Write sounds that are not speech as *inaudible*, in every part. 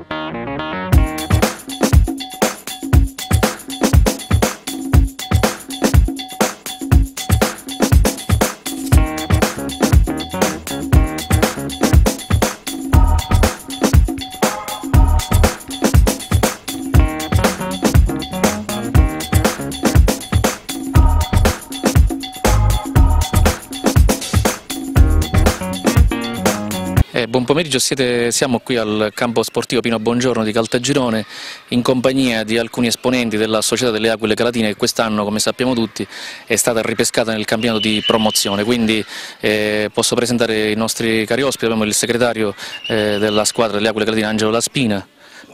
Eh, buon pomeriggio, siete, siamo qui al campo sportivo Pino Buongiorno di Caltagirone in compagnia di alcuni esponenti della Società delle Aquile Calatine che quest'anno, come sappiamo tutti, è stata ripescata nel campionato di promozione. Quindi eh, posso presentare i nostri cari ospiti, abbiamo il segretario eh, della squadra delle Aquile Calatine Angelo Laspina.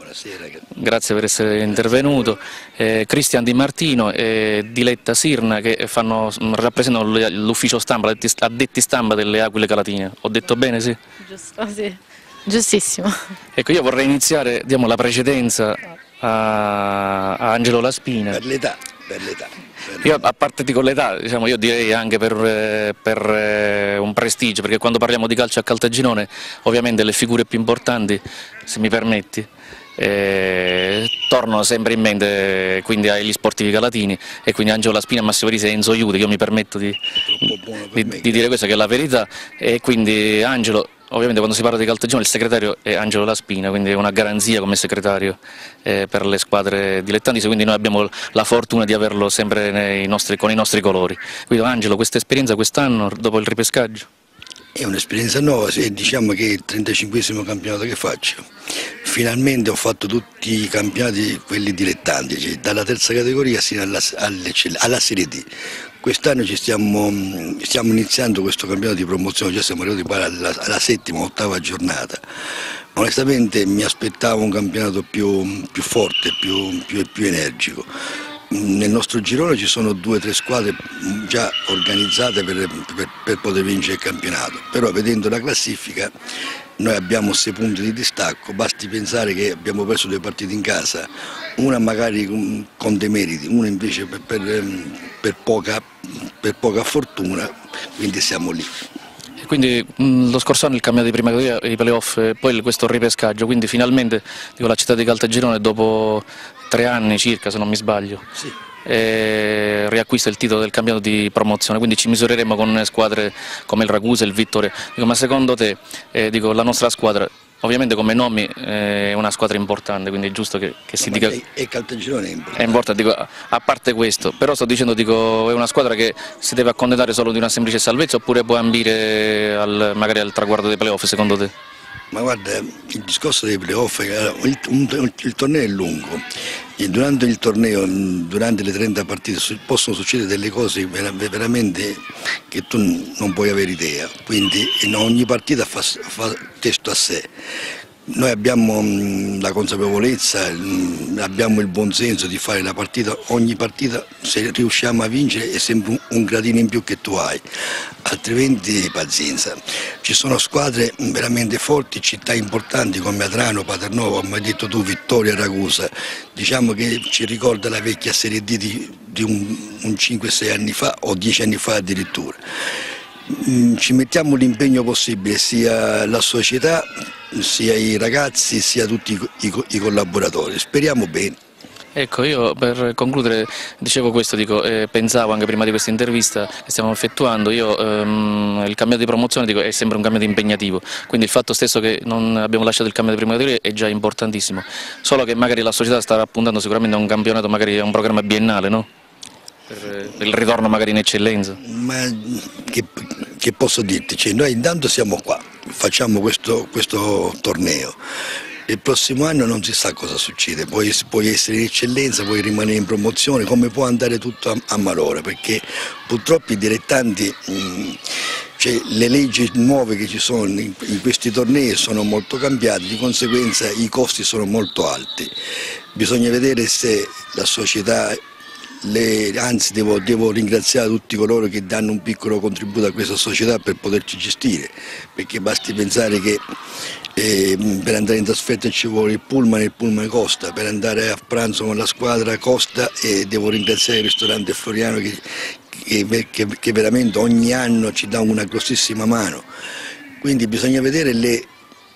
Buonasera. Grazie per essere intervenuto. Eh, Cristian Di Martino e Diletta Sirna che fanno, rappresentano l'ufficio stampa, addetti stampa delle Aquile Calatine. Ho detto bene, sì? Giusto, sì. Giustissimo. Ecco, io vorrei iniziare, diamo la precedenza a, a Angelo Laspina. Per l'età, per l'età. Io a parte di con l'età, diciamo, io direi anche per, eh, per eh, un prestigio, perché quando parliamo di calcio a Caltagirone, ovviamente le figure più importanti, se mi permetti, eh, tornano sempre in mente quindi agli sportivi calatini e quindi Angelo Laspina, Massimo Risi e Enzo Iude, io mi permetto di, di, di dire questa che è la verità e quindi Angelo Ovviamente quando si parla di Caltagirone il segretario è Angelo Laspina, quindi è una garanzia come segretario eh, per le squadre dilettanti, quindi noi abbiamo la fortuna di averlo sempre nostri, con i nostri colori. Quindi Angelo, questa esperienza quest'anno dopo il ripescaggio? È un'esperienza nuova, diciamo che è il 35 campionato che faccio. Finalmente ho fatto tutti i campionati, quelli dilettanti, cioè dalla terza categoria sino alla, alla Serie D. Quest'anno stiamo, stiamo, iniziando questo campionato di promozione, già siamo arrivati alla, alla settima, ottava giornata. Onestamente mi aspettavo un campionato più, più forte, più, più, più energico. Nel nostro girone ci sono due o tre squadre già organizzate per, per, per, poter vincere il campionato, però vedendo la classifica noi abbiamo sei punti di distacco, basti pensare che abbiamo perso due partite in casa, una magari con dei meriti, una invece per, per poca, poca fortuna, quindi siamo lì. Quindi mh, lo scorso anno il campionato di prima categoria, i playoff e poi questo ripescaggio, quindi finalmente dico, la città di Caltagirone dopo tre anni circa se non mi sbaglio. Sì. Eh, riacquista il titolo del campionato di promozione, quindi ci misureremo con squadre come il Ragusa e il Vittore. Dico, ma secondo te eh, dico, la nostra squadra Ovviamente come nomi eh, è una squadra importante, quindi è giusto che, che si dica... E Caltagirone è importante. È importante, dico, a parte questo, però sto dicendo, dico, è una squadra che si deve accontentare solo di una semplice salvezza oppure può ambire al, magari al traguardo dei playoff secondo te? Ma guarda, il discorso dei playoff, il, torneo è lungo e durante il torneo, durante le 30 partite possono succedere delle cose veramente che tu non puoi avere idea, quindi ogni partita fa, fa testo a sé. Noi abbiamo mm, la consapevolezza, mm, abbiamo il buon senso di fare la partita, ogni partita se riusciamo a vincere è sempre un gradino in più che tu hai, altrimenti pazienza. Ci sono squadre veramente forti, città importanti come Adrano, Paternovo, come hai detto tu, Vittoria, Ragusa, diciamo che ci ricorda la vecchia Serie D di, di un, un 5-6 anni fa o 10 anni fa addirittura. Mm, ci mettiamo l'impegno possibile sia la società sia i ragazzi sia tutti i, collaboratori, speriamo bene. Ecco, io per concludere dicevo questo, dico, eh, pensavo anche prima di questa intervista che stiamo effettuando, io, ehm, il cammino di promozione dico, è sempre un cammino impegnativo, quindi il fatto stesso che non abbiamo lasciato il cammino di prima categoria è già importantissimo, solo che magari la società sta puntando sicuramente a un campionato, magari a un programma biennale, no? Per il ritorno magari in eccellenza. Ma che, che posso dirti? Cioè, noi intanto siamo qua, facciamo questo, questo torneo. Il prossimo anno non si sa cosa succede, puoi, puoi, essere in eccellenza, puoi rimanere in promozione, come può andare tutto a, a malora, perché purtroppo i dilettanti, mh, cioè, le leggi nuove che ci sono in, in, questi tornei sono molto cambiate, di conseguenza i costi sono molto alti. Bisogna vedere se la società le, anzi devo, devo, ringraziare tutti coloro che danno un piccolo contributo a questa società per poterci gestire, perché basti pensare che eh, per andare in trasferta ci vuole il pullman e il pullman costa, per andare a pranzo con la squadra costa e devo ringraziare il ristorante Floriano che, che, che, che veramente ogni anno ci dà una grossissima mano. Quindi bisogna vedere le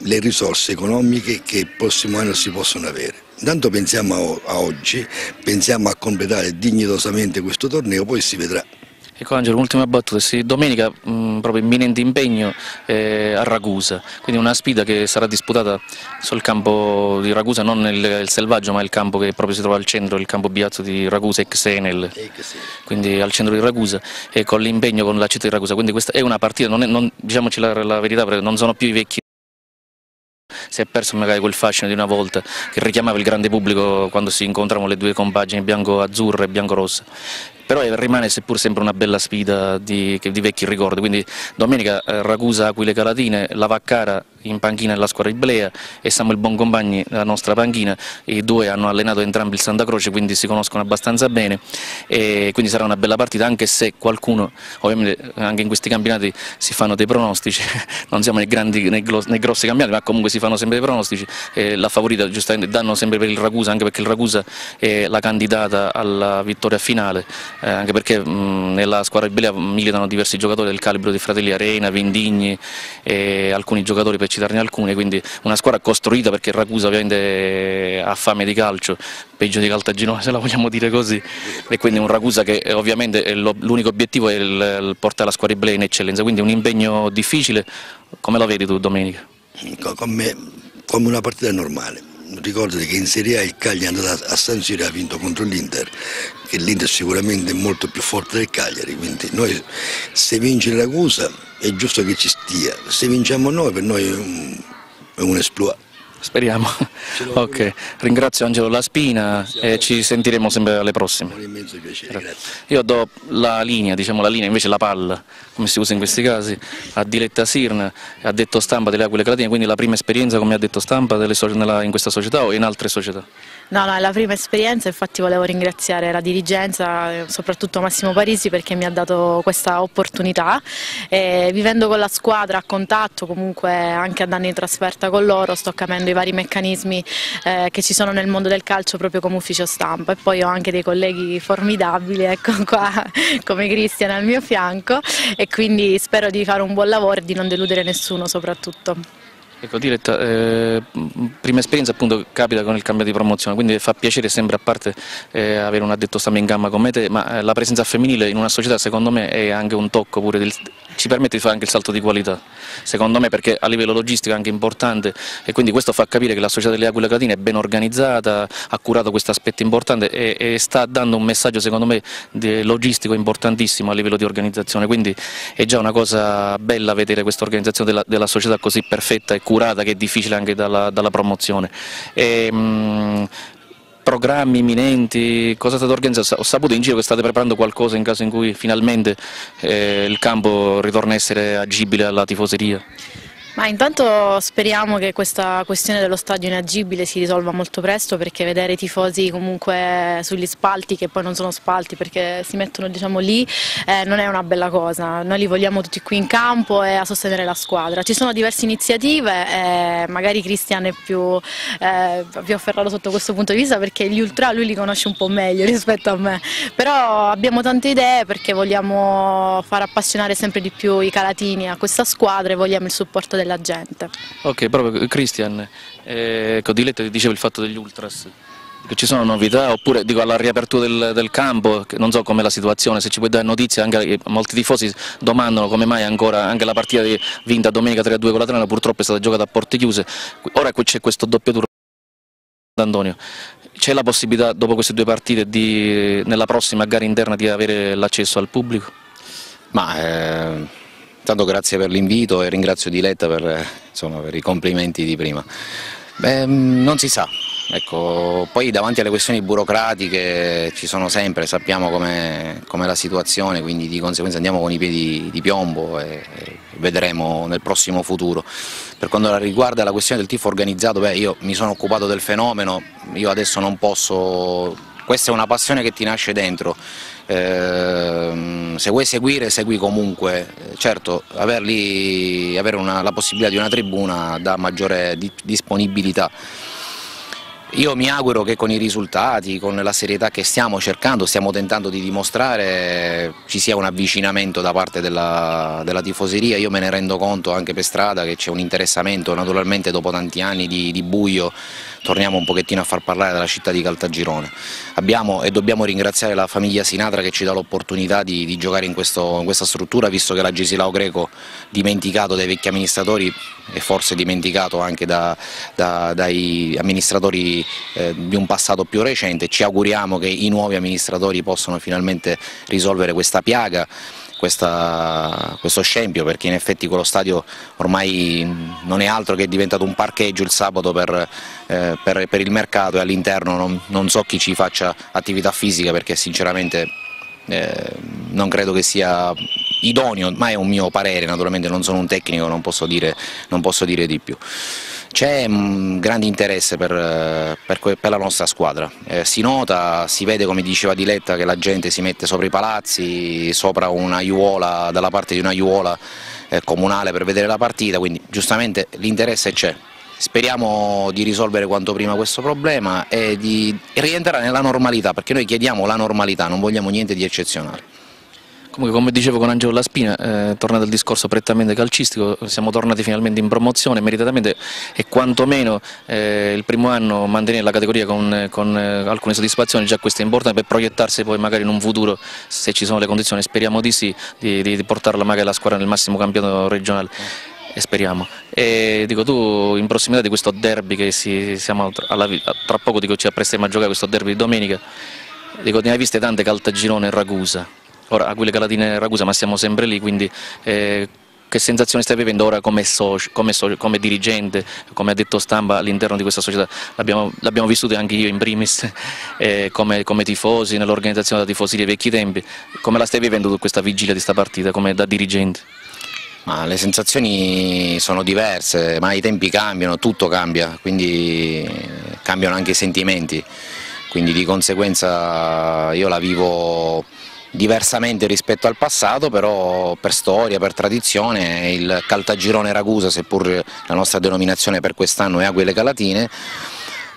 le risorse economiche che il prossimo anno si possono avere. Intanto pensiamo a oggi, pensiamo a completare dignitosamente questo torneo, poi si vedrà. Ecco Angelo, un'ultima battuta, sì, domenica mh, proprio imminente impegno eh, a Ragusa, quindi una sfida che sarà disputata sul campo di Ragusa, non il, il, selvaggio ma il campo che proprio si trova al centro, il campo Biazzo di Ragusa, ex Enel, quindi al centro di Ragusa e con l'impegno con la città di Ragusa, quindi questa è una partita, non è, non, diciamoci la, la verità perché non sono più i vecchi si è perso magari quel fascino di una volta che richiamava il grande pubblico quando si incontravano le due compagini bianco-azzurra e bianco-rossa però rimane seppur sempre una bella sfida di, di vecchi ricordi, quindi domenica eh, Ragusa Aquile Calatine, la Vaccara in panchina nella squadra Iblea e Samuel Boncompagni la nostra panchina, i due hanno allenato entrambi il Santa Croce quindi si conoscono abbastanza bene. E quindi sarà una bella partita anche se qualcuno, ovviamente anche in questi campionati si fanno dei pronostici, *laughs* non siamo nei, grandi, nei, nei grossi campionati ma comunque si fanno sempre dei pronostici, e la favorita giustamente danno sempre per il Ragusa anche perché il Ragusa è la candidata alla vittoria finale eh, anche perché mh, nella squadra di Belia militano diversi giocatori del calibro di Fratelli Arena, Vindigni e alcuni giocatori per citarne alcuni, quindi una squadra costruita perché Ragusa ovviamente ha fame di calcio, peggio di Caltagirone se la vogliamo dire così, e quindi un Ragusa che ovviamente l'unico obiettivo è il, il portare la squadra di Belia in eccellenza, quindi un impegno difficile, come la vedi tu domenica? Come, come una partita normale ricordati che in Serie A il Cagliari è andato a San Siro e ha vinto contro l'Inter, che l'Inter sicuramente è molto più forte del Cagliari, quindi noi se vince Ragusa è giusto che ci stia, se vinciamo noi per noi è un, è un esploit. Speriamo. Ok, ringrazio Angelo Laspina e ci sentiremo sempre alle prossime. Un immenso piacere, grazie. Io do la linea, diciamo la linea, invece la palla, come si usa in questi casi, a Diletta Sirna, ha detto stampa delle Aquile Calatine, quindi la prima esperienza come ha detto stampa in questa società o in altre società? No, no, è la prima esperienza, infatti volevo ringraziare la dirigenza, soprattutto Massimo Parisi perché mi ha dato questa opportunità. E vivendo con la squadra a contatto, comunque anche andando in trasferta con loro, sto capendo i vari meccanismi eh, che ci sono nel mondo del calcio proprio come ufficio stampa e poi ho anche dei colleghi formidabili, ecco *laughs* qua, come Cristian al mio fianco e quindi spero di fare un buon lavoro e di non deludere nessuno soprattutto. Ecco, diretta, eh, prima esperienza appunto capita con il cambio di promozione, quindi fa piacere sempre a parte eh, avere un addetto stampa in gamma come te, ma eh, la presenza femminile in una società secondo me è anche un tocco pure del, ci permette di fare anche il salto di qualità, secondo me perché a livello logistico è anche importante e quindi questo fa capire che la società delle Aquile Catine è ben organizzata, ha curato questo aspetto importante e, e sta dando un messaggio secondo me logistico importantissimo a livello di organizzazione, quindi è già una cosa bella vedere questa organizzazione della, della società così perfetta e curata che è difficile anche dalla, dalla promozione. E, mh, mm, programmi imminenti, cosa state organizzando? Ho saputo in giro che state preparando qualcosa in caso in cui finalmente eh, il campo ritorna a essere agibile alla tifoseria. Ma intanto speriamo che questa questione dello stadio inagibile si risolva molto presto perché vedere i tifosi comunque sugli spalti che poi non sono spalti perché si mettono diciamo, lì eh, non è una bella cosa, noi li vogliamo tutti qui in campo e a sostenere la squadra. Ci sono diverse iniziative, eh, magari Cristian è più, eh, più afferrato sotto questo punto di vista perché gli ultra lui li conosce un po' meglio *laughs* rispetto a me, però abbiamo tante idee perché vogliamo far appassionare sempre di più i calatini a questa squadra e vogliamo il supporto della gente. Ok, proprio Cristian, eh, Codiletta diceva il fatto degli ultras, che ci sono novità oppure dico alla riapertura del, del campo, non so com'è la situazione, se ci puoi dare notizie, anche molti tifosi domandano come mai ancora anche la partita vinta domenica 3-2 con la Trena purtroppo è stata giocata a porte chiuse, ora c'è questo doppio turno. Antonio, c'è la possibilità dopo queste due partite di, nella prossima gara interna di avere l'accesso al pubblico? Ma, eh Tanto grazie per l'invito e ringrazio Diletta per, insomma, per i complimenti di prima. Beh, non si sa, ecco, poi davanti alle questioni burocratiche ci sono sempre, sappiamo com'è com la situazione, quindi di conseguenza andiamo con i piedi di piombo e, e vedremo nel prossimo futuro. Per quanto riguarda la questione del tifo organizzato, beh, io mi sono occupato del fenomeno, io adesso non posso, questa è una passione che ti nasce dentro, eh, se vuoi seguire segui comunque, certo averli, avere una, la possibilità di una tribuna dà maggiore di, disponibilità. Io mi auguro che con i risultati, con la serietà che stiamo cercando, stiamo tentando di dimostrare, ci sia un avvicinamento da parte della, della tifoseria, io me ne rendo conto anche per strada che c'è un interessamento, naturalmente dopo tanti anni di, di, buio torniamo un pochettino a far parlare della città di Caltagirone. Abbiamo e dobbiamo ringraziare la famiglia Sinatra che ci dà l'opportunità di, di, giocare in, questo, in, questa struttura, visto che la Gisilao Greco, dimenticato dai vecchi amministratori e forse dimenticato anche da, da, dai eh, di un passato più recente, ci auguriamo che i nuovi amministratori possano finalmente risolvere questa piaga questa, questo scempio perché in effetti quello stadio ormai non è altro che è diventato un parcheggio il sabato per, eh, per, per il mercato e all'interno non, non, so chi ci faccia attività fisica perché sinceramente eh, non credo che sia idoneo, ma è un mio parere, naturalmente non sono un tecnico, non posso dire, non posso dire di più. C'è un grande interesse per, per, per, la nostra squadra, eh, si nota, si vede come diceva Diletta che la gente si mette sopra i palazzi, sopra una aiuola, dalla parte di una aiuola eh, comunale per vedere la partita, quindi giustamente l'interesse c'è. Speriamo di risolvere quanto prima questo problema e di rientrare nella normalità, perché noi chiediamo la normalità, non vogliamo niente di eccezionale. Comunque come dicevo con Angelo Laspina, eh, tornato al discorso prettamente calcistico, siamo tornati finalmente in promozione meritatamente e quantomeno eh, il primo anno mantenere la categoria con, con eh, alcune soddisfazioni, già questo è importante per proiettarsi poi magari in un futuro, se ci sono le condizioni, speriamo di sì, di, di portarla magari la squadra nel massimo campionato regionale e speriamo. E dico tu in prossimità di questo derby che si, alla, tra poco dico, ci apprestiamo a giocare questo derby di domenica, dico ne hai viste tante Caltagirone e Ragusa, ora Aquile Calatine Ragusa ma siamo sempre lì, quindi eh, che sensazione stai vivendo ora come, socio, come, socio, come dirigente, come ha detto stampa all'interno di questa società? L'abbiamo vissuto anche io in primis, *laughs* eh, come, come, tifosi, nell'organizzazione da tifosi dei vecchi tempi. Come la stai vivendo tu questa vigilia di questa partita, come da dirigente? Ma le sensazioni sono diverse, ma i tempi cambiano, tutto cambia, quindi cambiano anche i sentimenti, quindi di conseguenza io la vivo diversamente rispetto al passato, però per storia, per tradizione, il Caltagirone Ragusa, seppur la nostra denominazione per quest'anno è Aguile Calatine,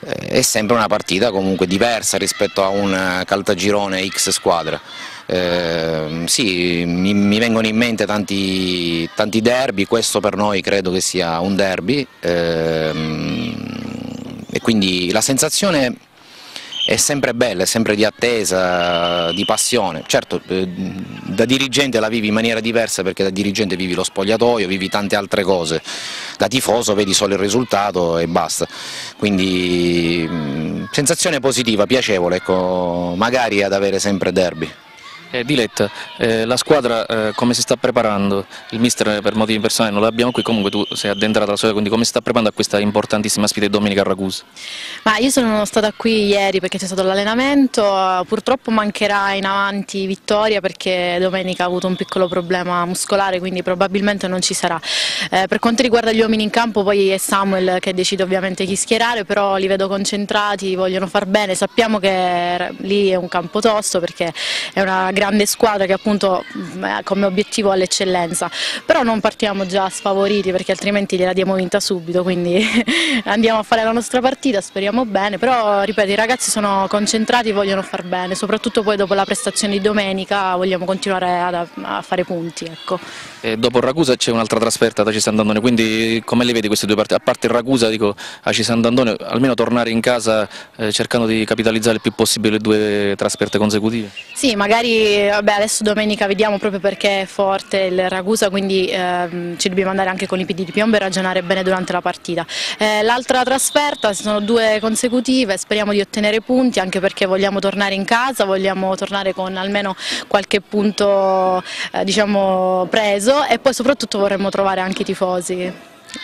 eh, è sempre una partita comunque diversa rispetto a un Caltagirone X squadra. Eh, sì, mi, mi, vengono in mente tanti, tanti, derby, questo per noi credo che sia un derby eh, e quindi la sensazione è sempre bella, è sempre di attesa, di passione. Certo, eh, da dirigente la vivi in maniera diversa perché da dirigente vivi lo spogliatoio, vivi tante altre cose. Da tifoso vedi solo il risultato e basta. Quindi mm, sensazione positiva, piacevole, ecco, magari ad avere sempre derby. Eh, Diletta, eh, la squadra eh, come si sta preparando? Il mister per motivi personali non l'abbiamo qui, comunque tu sei addentrata alla squadra, quindi come si sta preparando a questa importantissima sfida di domenica a Ragusa? Ma io sono stata qui ieri perché c'è stato l'allenamento, purtroppo mancherà in avanti Vittoria perché domenica ha avuto un piccolo problema muscolare, quindi probabilmente non ci sarà. Eh, per quanto riguarda gli uomini in campo poi è Samuel che decide ovviamente chi schierare, però li vedo concentrati, vogliono far bene, sappiamo che lì è un campo tosto perché è una grande grande squadra che appunto mm, come obiettivo ha l'eccellenza, però non partiamo già sfavoriti perché altrimenti gliela diamo vinta subito, quindi *laughs* andiamo a fare la nostra partita, speriamo bene, però ripeto i ragazzi sono concentrati, vogliono far bene, soprattutto poi dopo la prestazione di domenica vogliamo continuare a, a fare punti. Ecco. E dopo Ragusa c'è un'altra trasferta da Cisant'Antonio, quindi come le vedi queste due partite? A parte il Ragusa dico a Cisant'Antonio almeno tornare in casa eh, cercando di capitalizzare il più possibile le due trasferte consecutive? Sì, magari vabbè, adesso domenica vediamo proprio perché è forte il Ragusa, quindi ehm, ci dobbiamo andare anche con i piedi di piombo e ragionare bene durante la partita. Eh, L'altra trasferta, sono due consecutive, speriamo di ottenere punti anche perché vogliamo tornare in casa, vogliamo tornare con almeno qualche punto eh, diciamo, preso e poi soprattutto vorremmo trovare anche i tifosi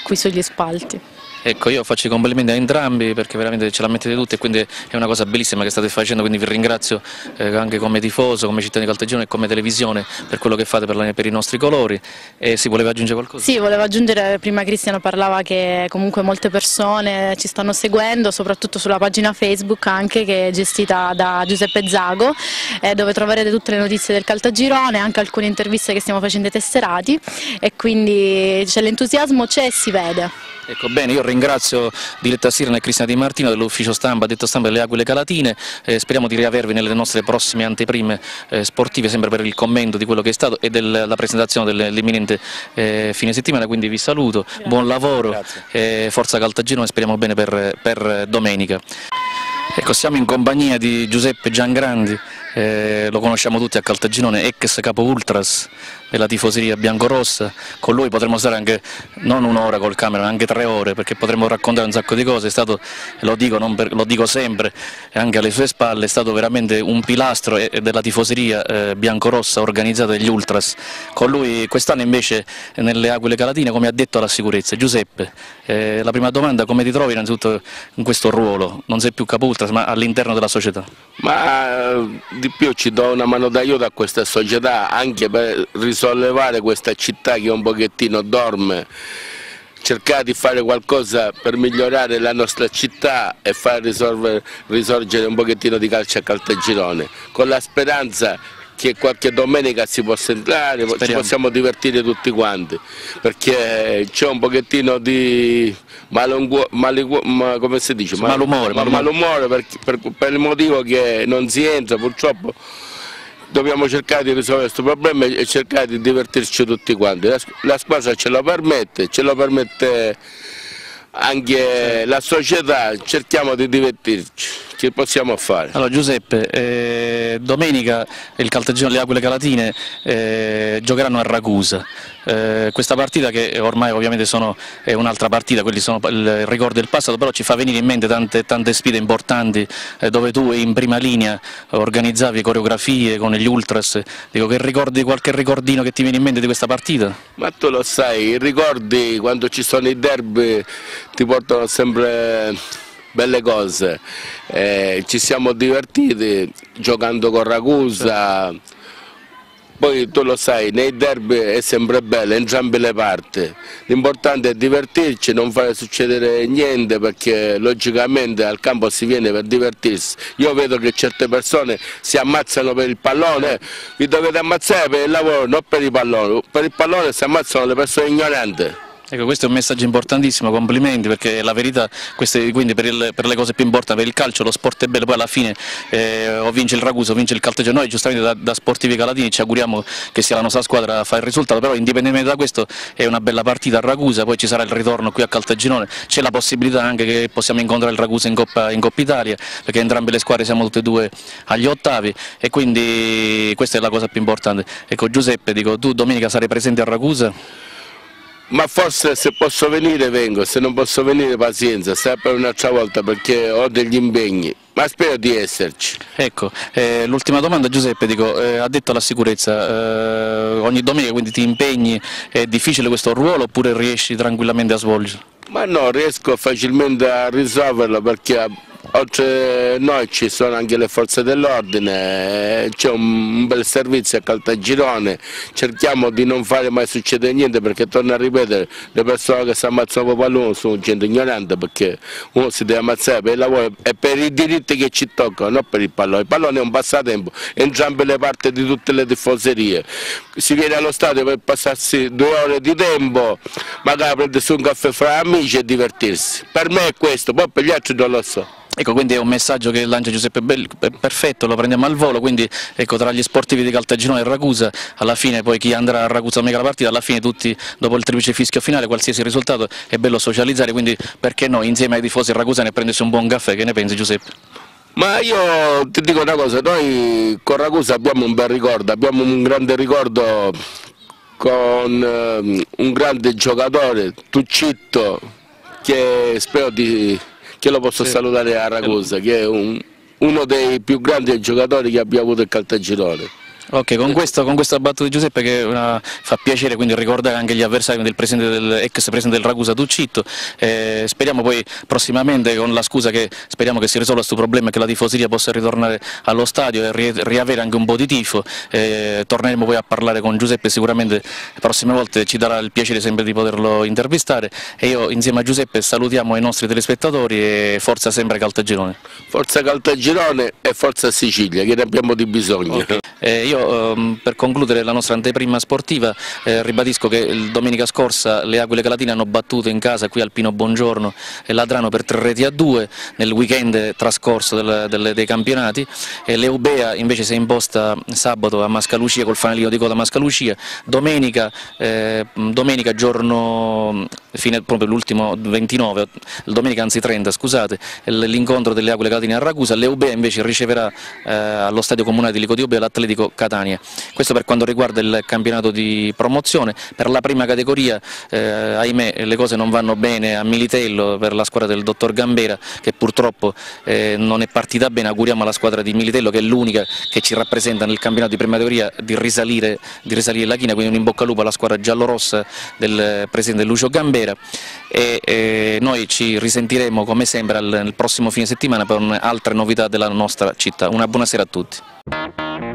qui sugli spalti. Ecco, io faccio i complimenti a entrambi perché veramente ce la mettete tutti e quindi è una cosa bellissima che state facendo, quindi vi ringrazio eh, anche come tifoso, come cittadino di Caltagirone e come televisione per quello che fate per, i nostri colori. E si voleva aggiungere qualcosa? Sì, volevo aggiungere, prima Cristiano parlava che comunque molte persone ci stanno seguendo, soprattutto sulla pagina Facebook anche che è gestita da Giuseppe Zago, eh, dove troverete tutte le notizie del Caltagirone, anche alcune interviste che stiamo facendo ai tesserati e quindi l'entusiasmo c'è e si vede. Ecco, bene, io ringrazio Diletta Sirena e Cristina Di Martino dell'ufficio stampa, detto stampa delle Aquile Calatine, eh, speriamo di riavervi nelle nostre prossime anteprime eh, sportive, sempre per il commento di quello che è stato e della presentazione dell'imminente eh, fine settimana, quindi vi saluto, Grazie. buon lavoro, forza Caltagino e speriamo bene per, per domenica. Ecco, siamo in compagnia di Giuseppe Giangrandi, eh, lo conosciamo tutti a Caltaginone, ex capo ultras della tifoseria biancorossa, con lui potremmo stare anche non un'ora col camera, anche tre ore perché potremmo raccontare un sacco di cose, è stato, lo dico, per, lo dico sempre, anche alle sue spalle, è stato veramente un pilastro della tifoseria eh, biancorossa organizzata degli ultras, con lui quest'anno invece nelle Aquile Calatine come ha detto alla sicurezza, Giuseppe, eh, la prima domanda come ti trovi innanzitutto in questo ruolo, non sei più capo ultras ma all'interno della società? Ma eh, di più ci do una mano d'aiuto a questa società anche per risollevare questa città che un pochettino dorme. Cercare di fare qualcosa per migliorare la nostra città e far risorgere un pochettino di calcio a Caltagirone. Con la speranza che qualche domenica si possa entrare, Speriamo. ci possiamo divertire tutti quanti perché c'è un pochettino di malumore, malumore, malumore per, per, per il motivo che non si entra purtroppo dobbiamo cercare di risolvere questo problema e cercare di divertirci tutti quanti. La, la squadra ce lo permette, ce lo permette anche la società, cerchiamo di divertirci, che possiamo fare? Allora Giuseppe, eh, domenica il Caltagino e le Aquile Calatine eh, giocheranno a Ragusa, eh, questa partita che ormai ovviamente sono, è un'altra partita, quelli sono il ricordo del passato, però ci fa venire in mente tante, tante sfide importanti eh, dove tu in prima linea organizzavi coreografie con gli ultras, dico che ricordi qualche ricordino che ti viene in mente di questa partita? Ma tu lo sai, i ricordi quando ci sono i derby ti portano sempre belle cose, eh, ci siamo divertiti giocando con Ragusa. Poi tu lo sai, nei derby è sempre bello, entrambe le parti. L'importante è divertirci, non fare succedere niente perché logicamente al campo si viene per divertirsi. Io vedo che certe persone si ammazzano per il pallone, vi dovete ammazzare per il lavoro, non per il pallone. Per il pallone si ammazzano le persone ignoranti. Ecco, questo è un messaggio importantissimo, complimenti perché la verità, queste, quindi per, il, per, le cose più importanti, per il calcio lo sport è bello, poi alla fine eh, o vince il Ragusa o vince il Caltegio, noi giustamente da, da, sportivi calatini ci auguriamo che sia la nostra squadra a fare il risultato, però indipendentemente da questo è una bella partita a Ragusa, poi ci sarà il ritorno qui a Caltaginone, c'è la possibilità anche che possiamo incontrare il Ragusa in Coppa, in Coppa Italia, perché entrambe le squadre siamo tutte e due agli ottavi e quindi questa è la cosa più importante. Ecco Giuseppe, dico, tu domenica sarai presente a Ragusa? Ma forse se posso venire vengo, se non posso venire pazienza, sarà per un'altra volta perché ho degli impegni, ma spero di esserci. Ecco, eh, l'ultima domanda Giuseppe, dico, eh, ha detto la sicurezza, eh, ogni domenica quindi ti impegni, è difficile questo ruolo oppure riesci tranquillamente a svolgerlo? Ma no, riesco facilmente a risolverlo perché Oltre noi ci sono anche le forze dell'ordine, c'è un bel servizio a Caltagirone, cerchiamo di non fare mai succedere niente perché torno a ripetere, le persone che si ammazzano per pallone sono gente ignorante perché uno si deve ammazzare per il lavoro e per i diritti che ci toccano, non per il pallone. Il pallone è un passatempo, entrambe le parti di tutte le tifoserie. Si viene allo stadio per passarsi due ore di tempo, magari prendersi un caffè fra amici e divertirsi. Per me è questo, poi per gli altri non lo so. Ecco, quindi è un messaggio che lancia Giuseppe Belli, perfetto, lo prendiamo al volo, quindi ecco, tra gli sportivi di Caltagirone e Ragusa, alla fine poi chi andrà a Ragusa mega la partita, alla fine tutti dopo il triplice fischio finale, qualsiasi risultato è bello socializzare, quindi perché no, insieme ai tifosi ragusani prendersi un buon caffè, che ne pensi Giuseppe? Ma io ti dico una cosa, noi con Ragusa abbiamo un bel ricordo, abbiamo un grande ricordo con um, un grande giocatore, Tuccitto, che spero di che lo posso sì. salutare a Ragusa, che è un, uno dei più grandi giocatori che abbia avuto il Caltagirone. Ok, con, questo, con questa battuta di Giuseppe che una, fa piacere quindi ricordare anche gli avversari del, presidente del ex presidente del Ragusa Tuccitto, eh, speriamo poi prossimamente con la scusa che speriamo che si risolva questo problema e che la tifoseria possa ritornare allo stadio e ri, riavere anche un po' di tifo, eh, torneremo poi a parlare con Giuseppe sicuramente le prossime volte ci darà il piacere sempre di poterlo intervistare e io insieme a Giuseppe salutiamo i nostri telespettatori e forza sempre Caltagirone. Forza Caltagirone e forza Sicilia che ne abbiamo di bisogno. Okay. Eh, ehm, per concludere la nostra anteprima sportiva eh, ribadisco che domenica scorsa le Aquile Calatine hanno battuto in casa qui al Pino Buongiorno e Ladrano per tre reti a due nel weekend trascorso del, del, dei campionati e l'Eubea invece si è imposta sabato a Mascalucia col fanalino di coda Mascalucia, domenica, eh, domenica giorno fine proprio l'ultimo 29, domenica anzi 30 scusate, l'incontro delle Aquile Calatine a Ragusa, l'Eubea invece riceverà eh, allo stadio comunale di Lico di Eubea l'Atletico Catania. Questo per quanto riguarda il campionato di promozione, per la prima categoria eh, ahimè le cose non vanno bene a Militello per la squadra del dottor Gambera che purtroppo eh, non è partita bene, auguriamo alla squadra di Militello che è l'unica che ci rappresenta nel campionato di prima categoria di risalire, di risalire la china, quindi un in bocca al lupo alla squadra giallorossa del presidente Lucio Gambera. E eh, noi ci risentiremo come sempre al, il prossimo fine settimana per altre novità della nostra città. Una buona sera a tutti.